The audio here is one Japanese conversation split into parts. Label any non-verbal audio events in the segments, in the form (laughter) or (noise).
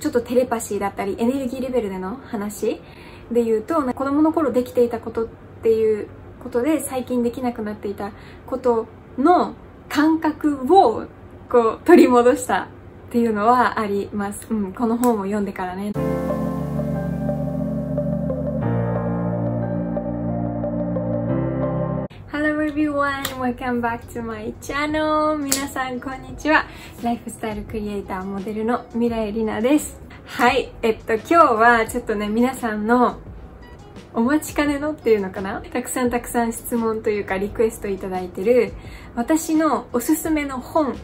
ちょっとテレパシーだったりエネルギーレベルでの話で言うと子供の頃できていたことっていうことで最近できなくなっていたことの感覚をこう取り戻したっていうのはあります。うん、この本を読んでからね。Everyone! Welcome back to my channel! 皆さんこんにちは。ライフスタイルクリエイターモデルの未来里奈です。はい。えっと、今日はちょっとね、皆さんのお待ちかねのっていうのかな？たくさんたくさん質問というかリクエストいただいてる私のおすすめの本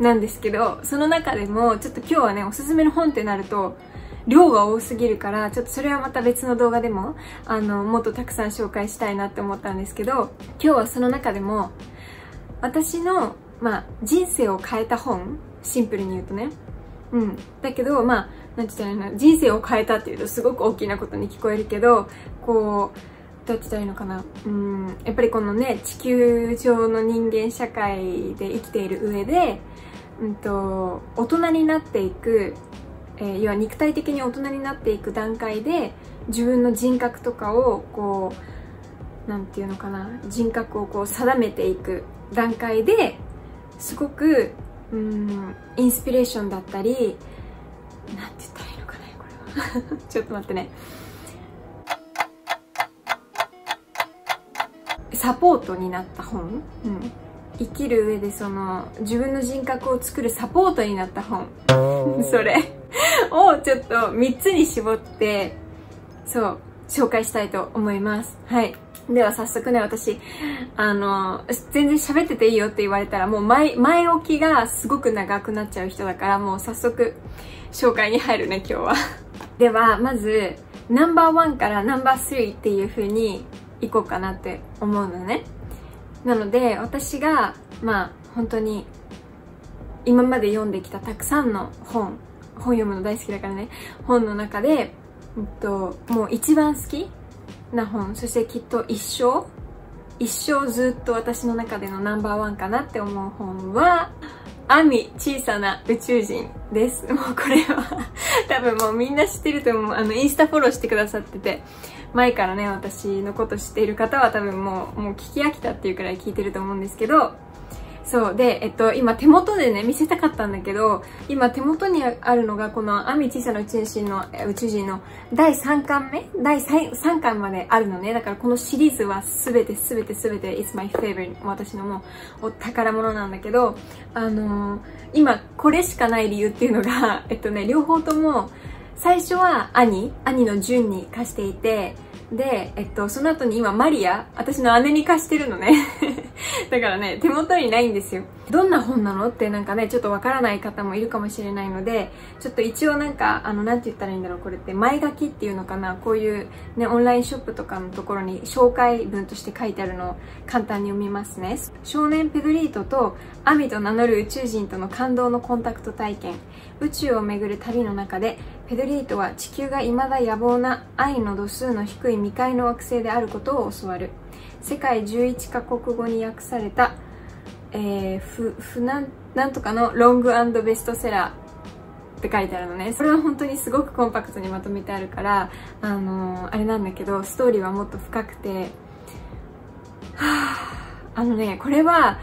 なんですけど、その中でもちょっと今日はね、おすすめの本ってなると量が多すぎるから、ちょっとそれはまた別の動画でも、あの、もっとたくさん紹介したいなって思ったんですけど、今日はその中でも、私の、まあ、人生を変えた本、シンプルに言うとね。うん。だけど、まあ、なんて言ったらいいの？人生を変えたっていうとすごく大きなことに聞こえるけど、こう、どうやって言ったらいいのかな？うん、やっぱりこのね、地球上の人間社会で生きている上で、うんと、大人になっていく、えー、要は肉体的に大人になっていく段階で、自分の人格とかを、こう、なんていうのかな、人格をこう定めていく段階ですごく、うん、インスピレーションだったり、なんて言ったらいいのかなこれは。(laughs) ちょっと待ってね。サポートになった本、うん、生きる上でその自分の人格を作るサポートになった本。(laughs) それ。をちょっと3つに絞ってそう紹介したいと思います。はい。では早速ね、私、あの、全然喋ってていいよって言われたら、もう前、前置きがすごく長くなっちゃう人だから、もう早速、紹介に入るね、今日は。(laughs) では、まず、ナンバーワンからナンバースリーっていう風に行こうかなって思うのね。なので、私が、まあ、本当に、今まで読んできたたくさんの本、本読むの大好きだからね、本の中で、えっと、もう一番好きな本そしてきっと一生一生ずっと私の中でのナンバーワンかなって思う本はアミ小さな宇宙人です。もうこれは多分もうみんな知ってると思う。あの、インスタフォローしてくださってて、前からね、私のこと知っている方は多分もう、もう聞き飽きたっていうくらい聞いてると思うんですけど、そう。で、えっと、今手元でね、見せたかったんだけど、今手元にあるのが、この、アミ小さな宇宙人の、宇宙人の第3巻目？第 3, 3巻まであるのね。だからこのシリーズはすべてすべてすべて、It's my favorite. 私のもう、お宝物なんだけど、あのー、今、これしかない理由っていうのが、(laughs) えっとね、両方とも、最初は兄、兄の順に貸していて、で、えっと、その後に今、マリア、私の姉に貸してるのね。(laughs) だからね、手元にないんですよ。どんな本なのってなんかね、ちょっとわからない方もいるかもしれないので、ちょっと一応なんか、あの、なんて言ったらいいんだろう、これって前書きっていうのかな、こういうね、オンラインショップとかのところに紹介文として書いてあるのを簡単に読みますね。少年ペドリートとアミと名乗る宇宙人との感動のコンタクト体験。宇宙を巡る旅の中でペドリートは地球が未だ野望な愛の度数の低い未開の惑星であることを教わる世界11カ国語に訳された、えー、ふふなんなんとかのロングベストセラーって書いてあるのね。それは本当にすごくコンパクトにまとめてあるから、あのー、あれなんだけど、ストーリーはもっと深くて、はぁ、あのね、これは、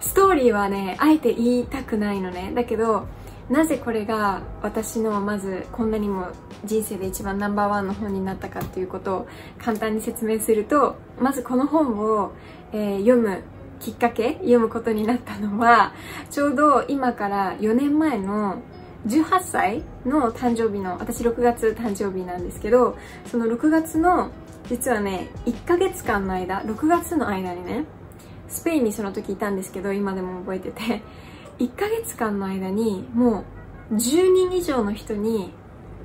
ストーリーはね、あえて言いたくないのね。だけど、なぜこれが私のまずこんなにも人生で一番ナンバーワンの本になったかっていうことを簡単に説明するとまずこの本を、えー、読むきっかけ読むことになったのはちょうど今から4年前の18歳の誕生日の私6月誕生日なんですけどその6月の実はね1ヶ月間の間6月の間にねスペインにその時いたんですけど今でも覚えてて。1ヶ月間の間にもう10人以上の人に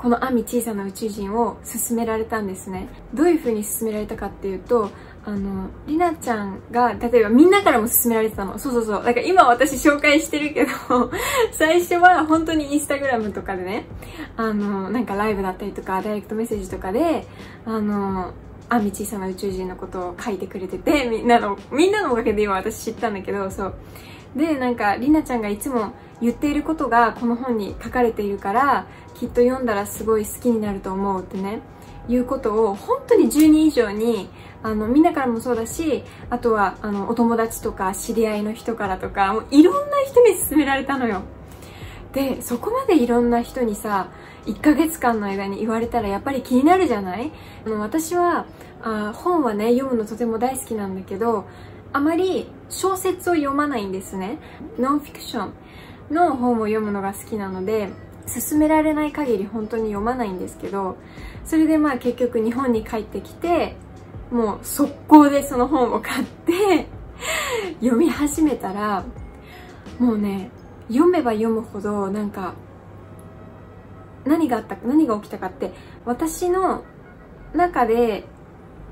このアミ小さな宇宙人を勧められたんですね。どういう風に勧められたかっていうと、あの、りなちゃんが、例えばみんなからも勧められてたの。そうそうそう。だから今私紹介してるけど (laughs) 最初は本当にインスタグラムとかでね、あの、なんかライブだったりとか、ダイレクトメッセージとかで、あの、アミ小さな宇宙人のことを書いてくれてて、みんなの、みんなのおかげで今私知ったんだけど、そう。でなんかりなちゃんがいつも言っていることがこの本に書かれているからきっと読んだらすごい好きになると思うってねいうことを本当に10人以上にあのみんなからもそうだしあとはあのお友達とか知り合いの人からとかもういろんな人に勧められたのよ。でそこまでいろんな人にさ1ヶ月間の間に言われたらやっぱり気になるじゃない？あの私はあ本はね読むのとても大好きなんだけどあまり小説を読まないんですね。ノンフィクションの本を読むのが好きなので勧められない限り本当に読まないんですけどそれでまあ結局日本に帰ってきてもう速攻でその本を買って (laughs) 読み始めたらもうね読めば読むほどなんか何があった何が起きたかって私の中で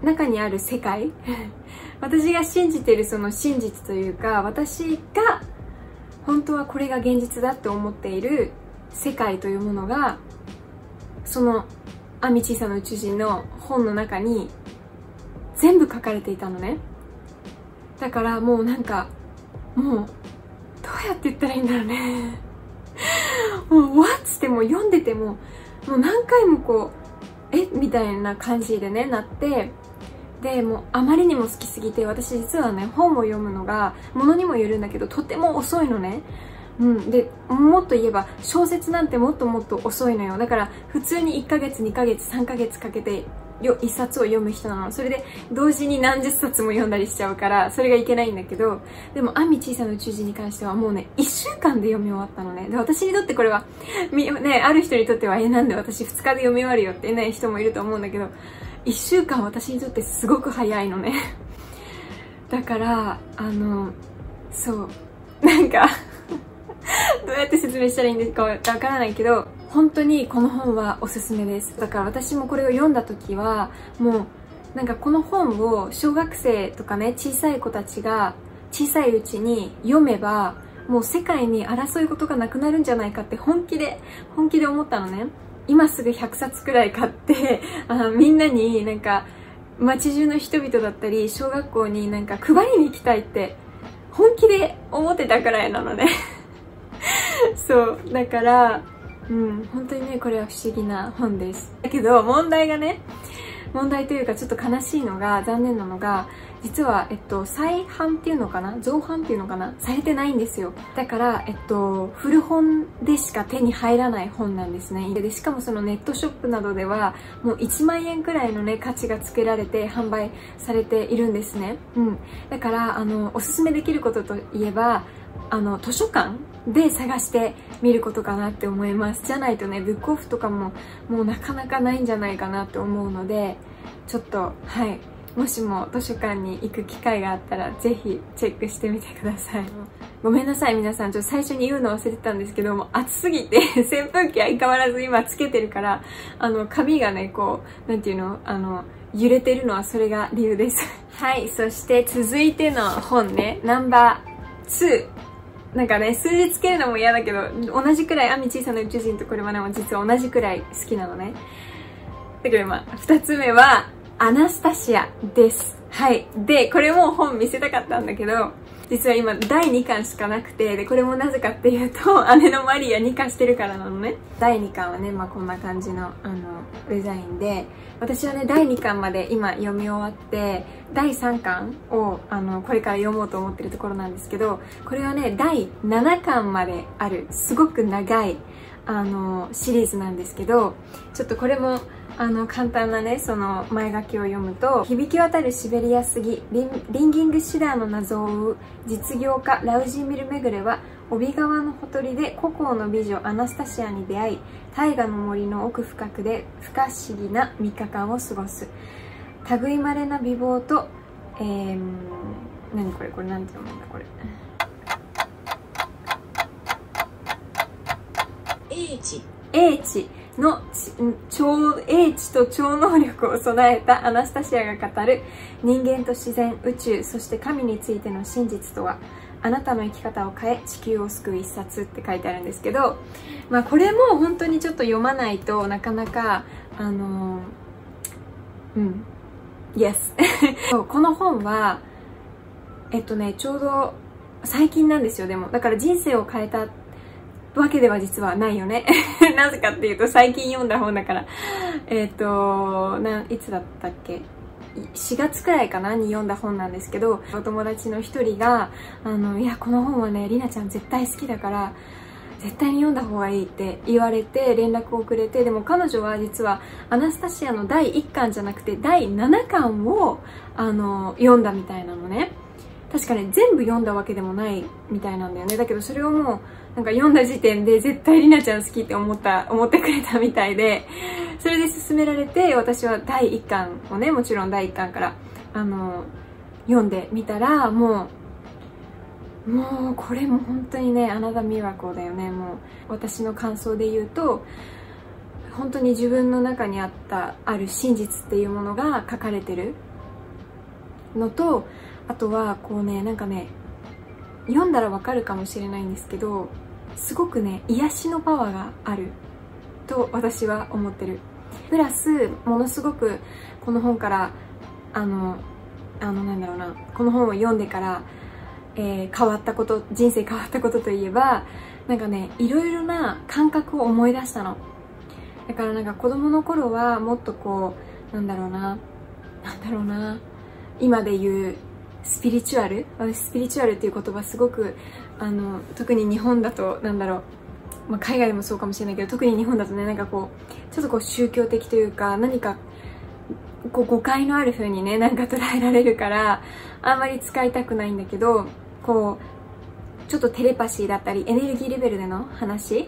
中にある世界 (laughs) 私が信じてるその真実というか私が本当はこれが現実だって思っている世界というものがその「アミ小さな宇宙人」の本の中に全部書かれていたのねだからもうなんかもうどうやって言ったらいいんだろうね (laughs) もう「What?」ってもう読んでてももう何回もこう「えみたいな感じでねなってでもうあまりにも好きすぎて私実はね本を読むのがものにもよるんだけどとても遅いのね。うん、でもっと言えば小説なんてもっともっと遅いのよ。だから普通に1ヶ月2ヶ月3ヶ月かけてよ一冊を読む人なの。それで同時に何十冊も読んだりしちゃうからそれがいけないんだけどでも「アミ小さな宇宙人」に関してはもうね1週間で読み終わったのね。で私にとってこれはみ、ね、ある人にとってはえなんで私2日で読み終わるよってね人もいると思うんだけど1週間私にとってすごく早いのね。(laughs) だからあのそう。なんか (laughs) どうやって説明したらいいんですかわからないけど本当にこの本はおすすめです。だから私もこれを読んだ時はもうなんかこの本を小学生とかね小さい子たちが小さいうちに読めばもう世界に争い事がなくなるんじゃないかって本気で本気で思ったのね。今すぐ100冊くらい買ってあみんなになんか街中の人々だったり小学校になんか配りに行きたいって本気で思ってたくらいなのね。(laughs) そう。だからうん本当にねこれは不思議な本です。だけど問題がね問題というかちょっと悲しいのが残念なのが実は、えっと、再販っていうのかな？造販っていうのかな？されてないんですよ。だから、えっと、古本でしか手に入らない本なんですね。で、しかもそのネットショップなどでは、もう1万円くらいのね、価値がつけられて販売されているんですね。うん。だから、あの、おすすめできることといえば、あの、図書館で探してみることかなって思いますじゃないとねブックオフとかももうなかなかないんじゃないかなって思うのでちょっとはいもしも図書館に行く機会があったらぜひチェックしてみてください。ごめんなさい皆さん。ちょっと最初に言うの忘れてたんですけども暑すぎて (laughs) 扇風機相変わらず今つけてるからあの髪がねこうなんていうのあの揺れてるのはそれが理由です。(laughs) はいそして続いての本ね。ナンバー2なんかね、数字つけるのも嫌だけど、同じくらい、アミ小さな宇宙人とこれはね、実は同じくらい好きなのね。だけどまあ、二つ目は、アナスタシアです。はい。で、これも本見せたかったんだけど、実は今第2巻しかなくて、で、これもなぜかっていうと、(laughs) 姉のマリア2巻してるからなのね。第2巻はね、まあこんな感じの、あの、デザインで、私はね、第2巻まで今読み終わって、第3巻を、あの、これから読もうと思ってるところなんですけど、これはね、第7巻まである、すごく長い、あの、シリーズなんですけど、ちょっとこれも、あの簡単なねその前書きを読むと響き渡るシベリア杉リンギングシダーの謎を追う実業家ラウジミル・メグレは帯川のほとりで故郷の美女アナスタシアに出会い大河の森の奥深くで不可思議な3日間を過ごす。類いまれな美貌と、えー、何これこれ何て読むんだこれ。H H の超英知と超能力を備えたアナスタシアが語る人間と自然、宇宙、そして神についての真実とはあなたの生き方を変え地球を救う一冊って書いてあるんですけど、まあこれも本当にちょっと読まないとなかなか、あの、うん、Yes (laughs) この本は、えっとね、ちょうど最近なんですよでも。だから人生を変えたわけでは実はないよね。(laughs) なぜかっていうと最近読んだ本だから。えっ、ー、とないつだったっけ？4月くらいかなに読んだ本なんですけどお友達の一人があのいやこの本はねりなちゃん絶対好きだから絶対に読んだ方がいいって言われて連絡をくれてでも彼女は実はアナスタシアの第1巻じゃなくて第7巻をあの読んだみたいなのね。確かね全部読んだわけでもないみたいなんだよね。だけどそれをもうなんか読んだ時点で絶対りなちゃん好きって思った思ってくれたみたいでそれで勧められて私は第1巻をねもちろん第1巻からあの読んでみたらもうもうこれも本当にねあなたミラコだよね。もう私の感想で言うと本当に自分の中にあったある真実っていうものが書かれてるのとあとはこうねなんかね読んだらわかるかもしれないんですけどすごくね癒しのパワーがあると私は思ってる。プラスものすごくこの本からあのあのなんだろうなこの本を読んでからえー、変わったこと人生変わったことといえばなんかねいろいろな感覚を思い出したの。だからなんか子供の頃はもっとこうなんだろうななんだろうな今で言うスピリチュアル？私スピリチュアルっていう言葉すごくあの特に日本だとなんだろう、まあ、海外でもそうかもしれないけど特に日本だとねなんかこうちょっとこう宗教的というか何かこう誤解のある風にねなんか捉えられるからあんまり使いたくないんだけどこうちょっとテレパシーだったりエネルギーレベルでの話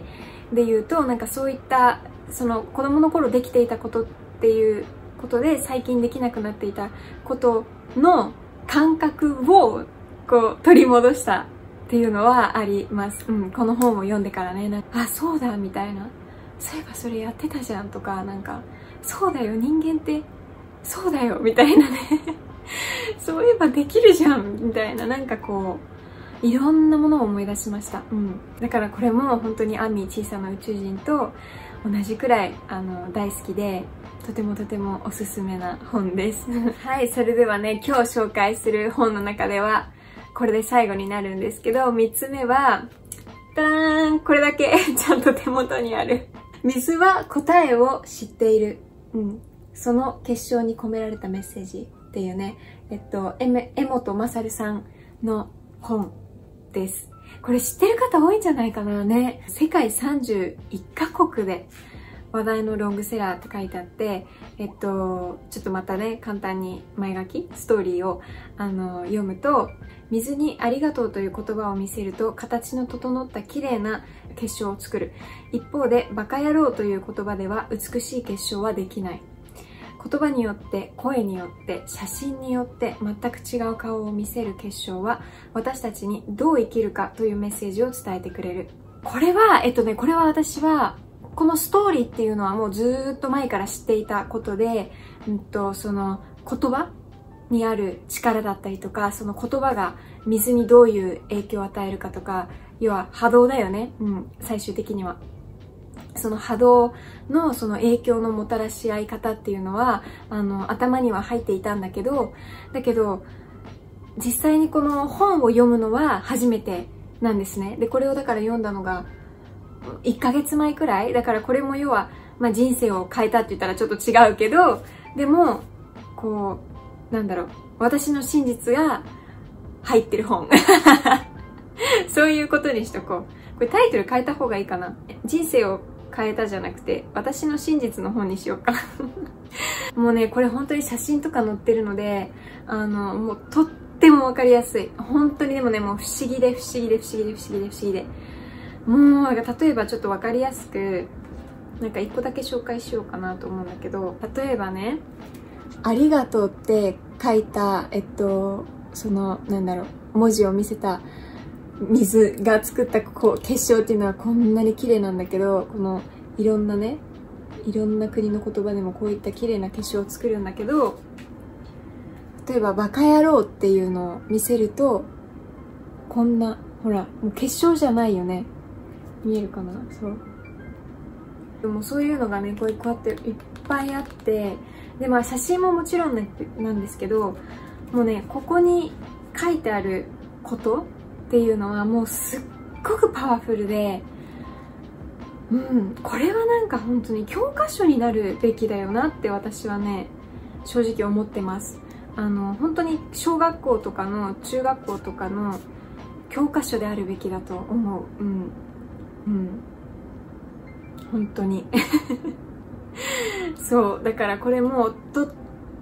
で言うとなんかそういったその子供の頃できていたことっていうことで最近できなくなっていたことの感覚をこう取り戻したっていうのはあります、うん、この本を読んでからね。なんかあそうだみたいな。そういえばそれやってたじゃんとかなんかそうだよ人間ってそうだよみたいなね。(laughs) そういえばできるじゃんみたいな。なんかこういろんなものを思い出しました、うん、だからこれも本当にアンミ小さな宇宙人と同じくらいあの大好きでとてもとてもおすすめな本です。はいそれではね今日紹介する本の中ではこれで最後になるんですけど3つ目はダラーンこれだけ (laughs) ちゃんと手元にある水は答えを知っている、うん、その結晶に込められたメッセージっていうね、えっと、江本勝さんの本です。これ知ってる方多いんじゃないかなね。世界31カ国で話題のロングセラーって書いてあって、えっと、ちょっとまたね、簡単に前書き、ストーリーをあの読むと、水にありがとうという言葉を見せると、形の整った綺麗な結晶を作る。一方で、バカ野郎という言葉では美しい結晶はできない。言葉によって声によって写真によって全く違う顔を見せる結晶は私たちにどう生きるかというメッセージを伝えてくれるこれはえっとねこれは私はこのストーリーっていうのはもうずっと前から知っていたことで、うんと、その言葉にある力だったりとかその言葉が水にどういう影響を与えるかとか要は波動だよね、うん、最終的には。その波動のその影響のもたらし合い方っていうのはあの頭には入っていたんだけどだけど実際にこの本を読むのは初めてなんですね。でこれをだから読んだのが1ヶ月前くらい。だからこれも要は、まあ、人生を変えたって言ったらちょっと違うけどでもこうなんだろう。私の真実が入ってる本。(laughs) そういうことにしとこう。これタイトル変えた方がいいかな。人生を変えたじゃなくて、私の真実の本にしようか (laughs) もうね、これ本当に写真とか載ってるので、あの、もうとってもわかりやすい。本当にでもね、もう不思議で不思議で不思議で不思議で不思議で。もう、例えばちょっとわかりやすく、なんか一個だけ紹介しようかなと思うんだけど、例えばね、ありがとうって書いた、えっと、その、なんだろう、文字を見せた水が作ったこう結晶っていうのはこんなに綺麗なんだけどこのいろんなねいろんな国の言葉でもこういった綺麗な結晶を作るんだけど例えば「バカ野郎」っていうのを見せるとこんなほらもう結晶じゃないよね。見えるかな？そう。でもそういうのがねこうこうやっていっぱいあってでまあ写真ももちろんなんですけどもうねここに書いてあることっていうのはもうすっごくパワフルでうん、これはなんか本当に教科書になるべきだよなって私はね正直思ってます。あの本当に小学校とかの中学校とかの教科書であるべきだと思う。うん。うん。本当に。(laughs) そうだからこれもとっ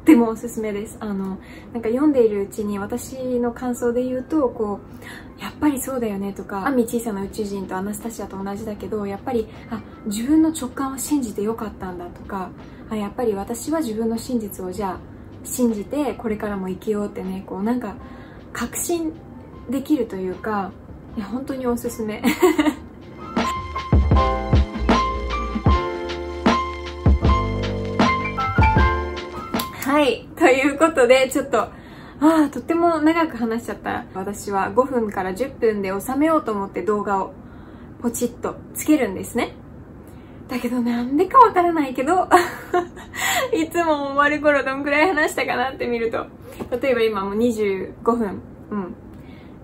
てもおすすめです。あのなんか読んでいるうちに私の感想で言うとこうやっぱりそうだよねとか「アミ小さな宇宙人」と「アナスタシア」と同じだけどやっぱりあ自分の直感を信じてよかったんだとかあやっぱり私は自分の真実をじゃあ信じてこれからも生きようってねこうなんか確信できるというかいや本当におすすめ。(laughs) ということで、ちょっと、ああ、とっても長く話しちゃった。私は5分から10分で収めようと思って動画をポチッとつけるんですね。だけどなんでかわからないけど (laughs) いつも終わる頃どんくらい話したかなって見ると、例えば今もう25分、うん、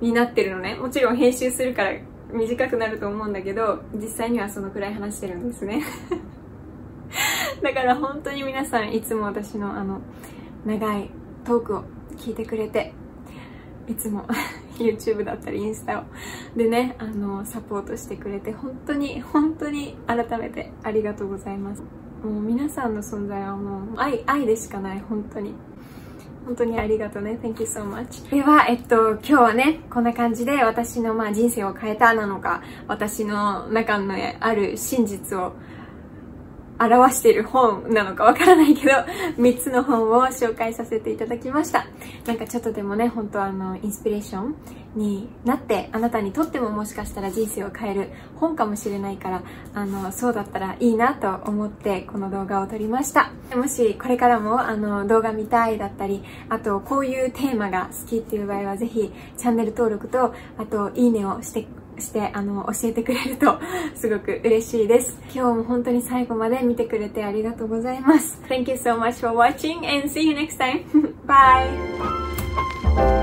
になってるのね。もちろん編集するから短くなると思うんだけど、実際にはそのくらい話してるんですね (laughs) だから本当に皆さんいつも私のあの長いトークを聞いてくれていつも (laughs) YouTube だったりインスタをでねあのサポートしてくれて本当に本当に改めてありがとうございますもう皆さんの存在はもう愛愛でしかない本当に本当にありがとうね。Thank you so much. では、えっと、今日はね、こんな感じで私のまあ人生を変えたなのか、私の中のある真実を表している本なのかわからないけど、(laughs) 3つの本を紹介させていただきました。なんかちょっとでもね、本当あの、インスピレーションになって、あなたにとってももしかしたら人生を変える本かもしれないから、あの、そうだったらいいなと思ってこの動画を撮りました。もしこれからもあの、動画見たいだったり、あとこういうテーマが好きっていう場合はぜひチャンネル登録と、あといいねをしてしてあの教えてくれるとすごく嬉しいです今日も本当に最後まで見てくれてありがとうございます Thank you so much for watching and see you next time! Bye!